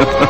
Ha ha ha.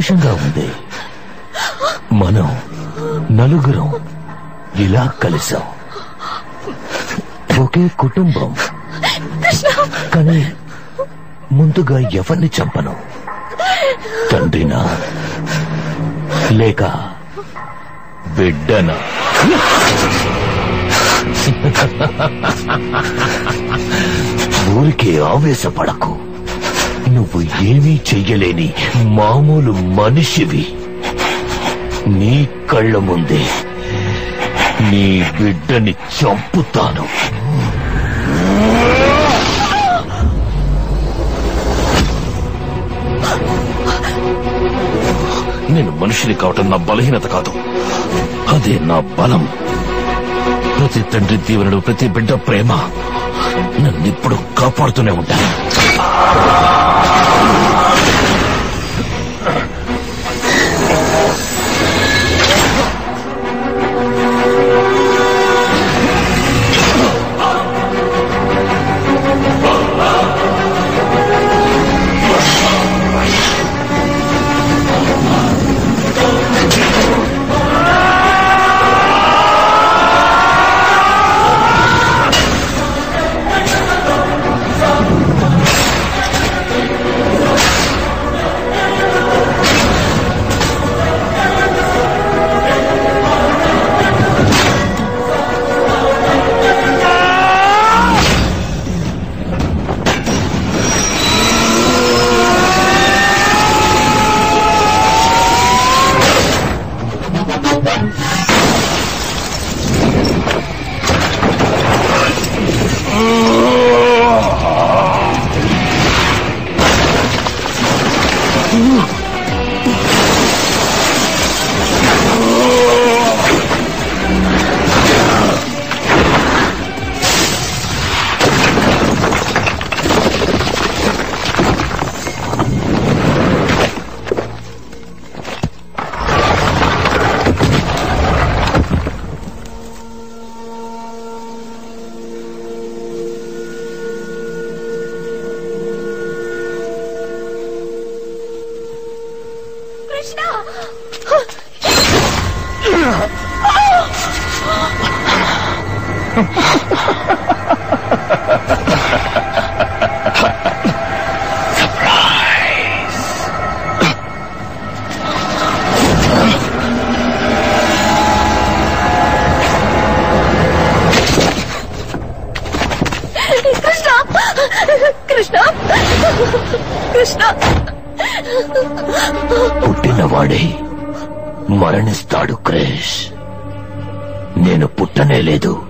సంతోషంగా ఉంది. మనం నలుగురం ఇలా కలిసాం. ఒకే కుటుంబం. కానీ ముందుగా ఎవరిని చంపను? తండ్రినా? లేక బిడ్డనా? ఊరికే ఆవేశపడకు. నువ్వు ఏమీ చెయ్యలేని మామూలు మనిషివి. నీ కళ్ళ ముందే నీ బిడ్డని చంపుతాను. నేను మనిషిని కావటం నా బలహీనత కాదు. అదే నా బలం. ప్రతి తండ్రి దీవెనలు ప్రతి బిడ్డ ప్రేమ నన్నిప్పుడు కాపాడుతూనే ఉంటాను పుట్టినవాడే మరణిస్తాడు క్రేష్. నేను పుట్టనే లేదు.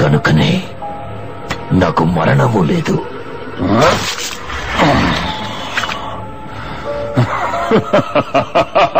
కనుకనే నాకు మరణము లేదు.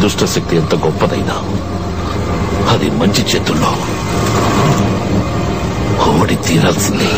దుష్టశక్తి ఎంత గొప్పదైనా అది మంచి చేతుల్లో ఓడి తీరాల్సిందే.